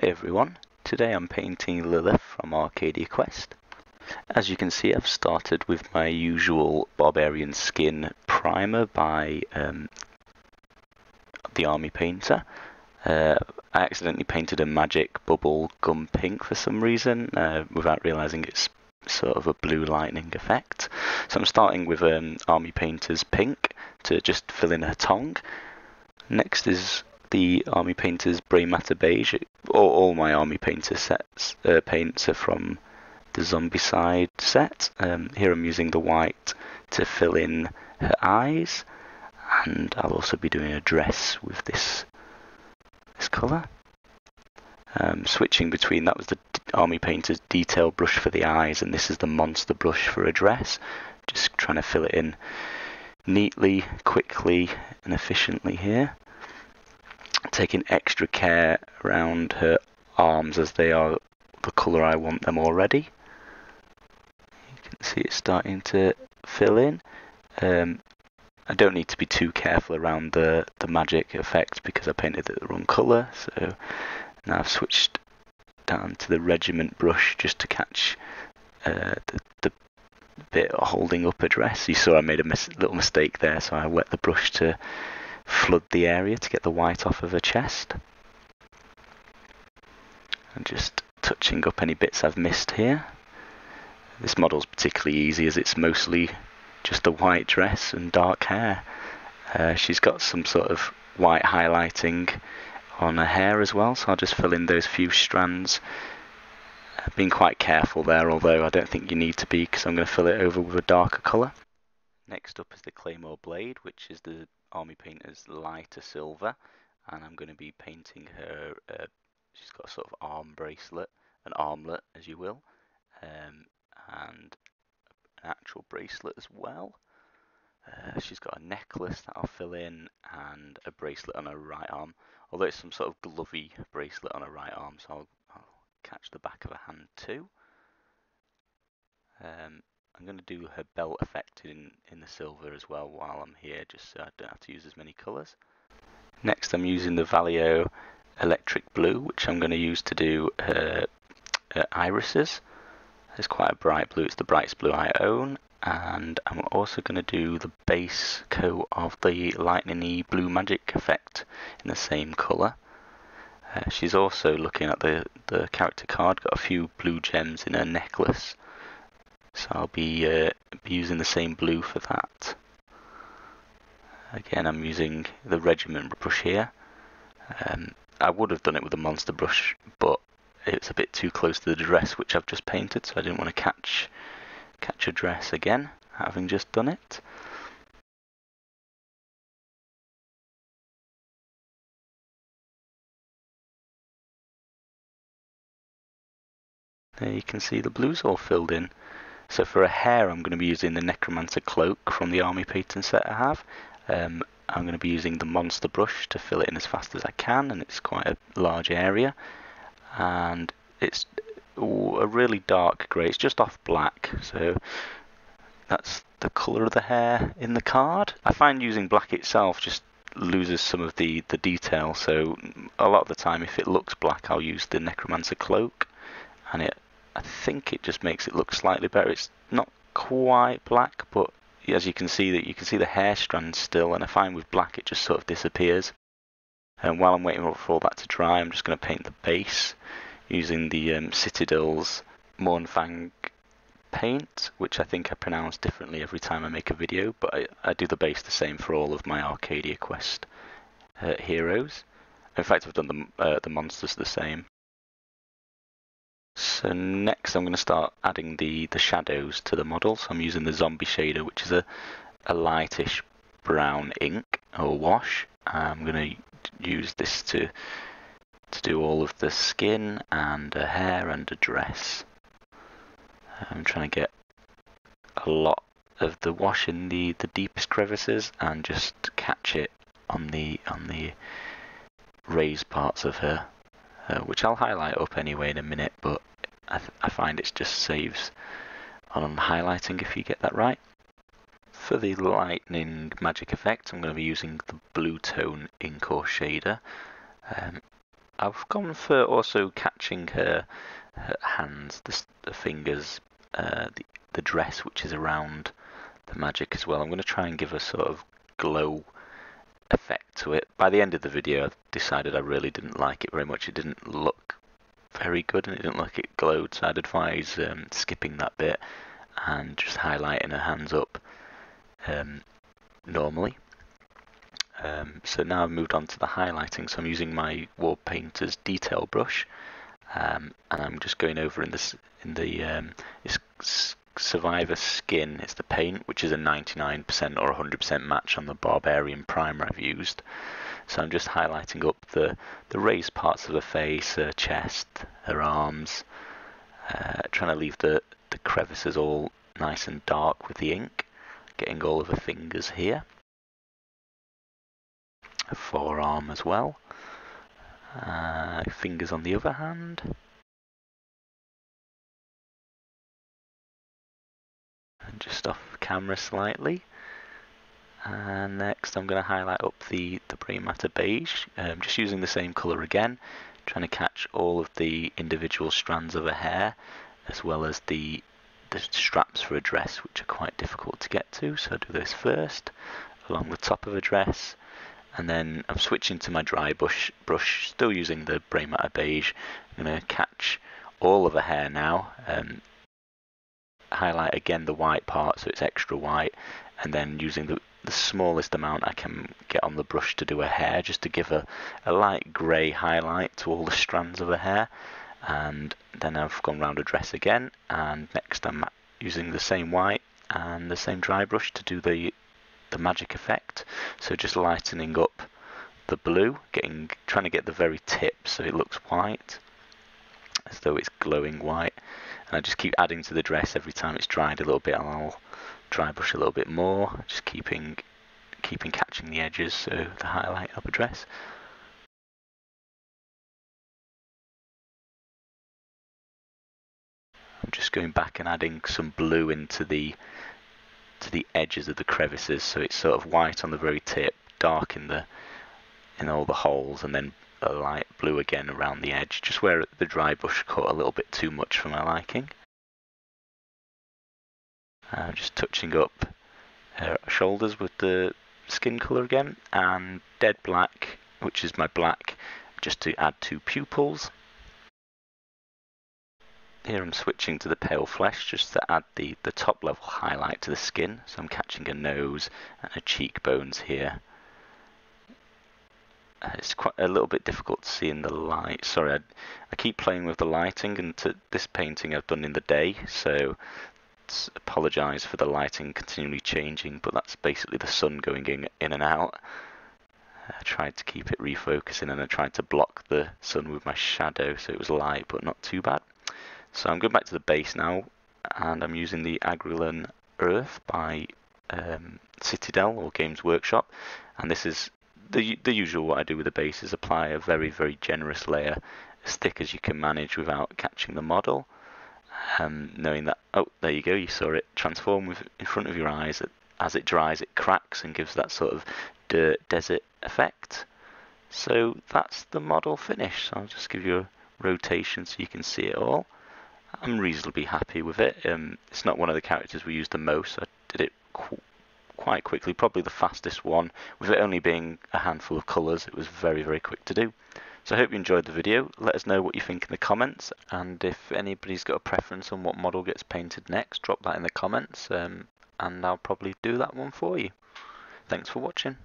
Hey everyone, today I'm painting Lilith from Arcadia Quest. As you can see I've started with my usual Barbarian Skin primer by um, the Army Painter. Uh, I accidentally painted a magic bubble gum pink for some reason uh, without realising it's sort of a blue lightning effect. So I'm starting with um, Army Painter's pink to just fill in her tongue. Next is the Army Painter's Brain Matter Beige. All, all my Army Painter sets uh, paints are from the Zombicide set. Um, here I'm using the white to fill in her eyes, and I'll also be doing a dress with this this colour. Um, switching between that was the Army Painter's detail brush for the eyes, and this is the monster brush for a dress. Just trying to fill it in neatly, quickly, and efficiently here taking extra care around her arms as they are the colour I want them already. You can see it's starting to fill in. Um, I don't need to be too careful around the, the magic effect because I painted it the wrong colour. So now I've switched down to the regiment brush just to catch uh, the, the bit holding up a dress. You saw I made a mis little mistake there, so I wet the brush to flood the area to get the white off of her chest. And just touching up any bits I've missed here. This model's particularly easy as it's mostly just a white dress and dark hair. Uh, she's got some sort of white highlighting on her hair as well, so I'll just fill in those few strands. Uh, being quite careful there, although I don't think you need to be because I'm going to fill it over with a darker colour. Next up is the Claymore Blade, which is the Army Painter's lighter silver. And I'm going to be painting her, uh, she's got a sort of arm bracelet, an armlet as you will, um, and an actual bracelet as well. Uh, she's got a necklace that I'll fill in and a bracelet on her right arm, although it's some sort of glovey bracelet on her right arm, so I'll, I'll catch the back of her hand too. Um, I'm going to do her belt effect in, in the silver as well while I'm here, just so I don't have to use as many colours. Next I'm using the Vallejo Electric Blue, which I'm going to use to do her, her irises. It's quite a bright blue, it's the brightest blue I own. And I'm also going to do the base coat of the lightning E blue magic effect in the same colour. Uh, she's also looking at the, the character card, got a few blue gems in her necklace. So I'll be, uh, be using the same blue for that. Again, I'm using the regiment brush here. Um, I would have done it with a monster brush, but it's a bit too close to the dress which I've just painted, so I didn't want to catch catch a dress again, having just done it. There you can see the blues all filled in. So for a hair, I'm going to be using the Necromancer Cloak from the Army Painting set I have. Um, I'm going to be using the Monster Brush to fill it in as fast as I can, and it's quite a large area. And it's a really dark grey, it's just off black, so that's the colour of the hair in the card. I find using black itself just loses some of the, the detail, so a lot of the time if it looks black I'll use the Necromancer Cloak, and it I think it just makes it look slightly better. It's not quite black, but as you can see that you can see the hair strands still, and I find with black it just sort of disappears. And while I'm waiting for all that to dry, I'm just going to paint the base using the um, Citadel's Mournfang paint, which I think I pronounce differently every time I make a video, but I, I do the base the same for all of my Arcadia Quest uh, heroes. In fact, I've done the, uh, the monsters the same. So next I'm going to start adding the, the shadows to the model. So I'm using the zombie shader, which is a, a lightish brown ink or wash. I'm going to use this to to do all of the skin and a hair and a dress. I'm trying to get a lot of the wash in the, the deepest crevices and just catch it on the on the raised parts of her, uh, which I'll highlight up anyway in a minute, but I, I find it just saves on highlighting if you get that right. For the lightning magic effect, I'm going to be using the blue tone ink or shader. Um, I've gone for also catching her, her hands, the, the fingers, uh, the, the dress which is around the magic as well. I'm going to try and give a sort of glow effect to it. By the end of the video, I decided I really didn't like it very much. It didn't look very good and it didn't look it glowed, so I'd advise um, skipping that bit and just highlighting her hands up um, normally. Um, so now I've moved on to the highlighting, so I'm using my Warp Painter's detail brush um, and I'm just going over in this in the um, this Survivor skin is the paint, which is a 99% or 100% match on the Barbarian primer I've used. So I'm just highlighting up the, the raised parts of her face, her chest, her arms, uh, trying to leave the, the crevices all nice and dark with the ink, getting all of her fingers here. Her forearm as well. Uh, fingers on the other hand. Just off camera slightly. And next I'm going to highlight up the, the Brain Matter Beige, um, just using the same colour again, trying to catch all of the individual strands of a hair, as well as the, the straps for a dress, which are quite difficult to get to. So I'll do this first, along the top of a dress, and then I'm switching to my dry brush, brush still using the Brain Matter Beige. I'm going to catch all of her hair now, um, highlight again the white part so it's extra white and then using the, the smallest amount I can get on the brush to do a hair just to give a, a light grey highlight to all the strands of the hair. And then I've gone round a dress again and next I'm using the same white and the same dry brush to do the the magic effect. So just lightening up the blue getting trying to get the very tip so it looks white as though it's glowing white. And I just keep adding to the dress every time it's dried a little bit and I'll dry brush a little bit more just keeping keeping catching the edges so the highlight of a dress. I'm just going back and adding some blue into the to the edges of the crevices so it's sort of white on the very tip dark in the in all the holes and then a light blue again around the edge, just where the dry brush cut a little bit too much for my liking. Uh, just touching up her shoulders with the skin colour again, and dead black, which is my black, just to add two pupils. Here I'm switching to the pale flesh just to add the, the top level highlight to the skin. So I'm catching a nose and her cheekbones here it's quite a little bit difficult to see in the light. Sorry, I, I keep playing with the lighting, and to this painting I've done in the day, so apologise for the lighting continually changing, but that's basically the sun going in, in and out. I tried to keep it refocusing and I tried to block the sun with my shadow so it was light but not too bad. So I'm going back to the base now and I'm using the Agrellan Earth by um, Citadel or Games Workshop and this is the the usual what I do with the base is apply a very very generous layer as thick as you can manage without catching the model. Um, knowing that oh there you go you saw it transform with in front of your eyes as it dries it cracks and gives that sort of dirt desert effect. So that's the model finished I'll just give you a rotation so you can see it all. I'm reasonably happy with it. Um, it's not one of the characters we use the most. I did it quite quickly, probably the fastest one. With it only being a handful of colours, it was very, very quick to do. So I hope you enjoyed the video. Let us know what you think in the comments, and if anybody's got a preference on what model gets painted next, drop that in the comments, um, and I'll probably do that one for you. Thanks for watching.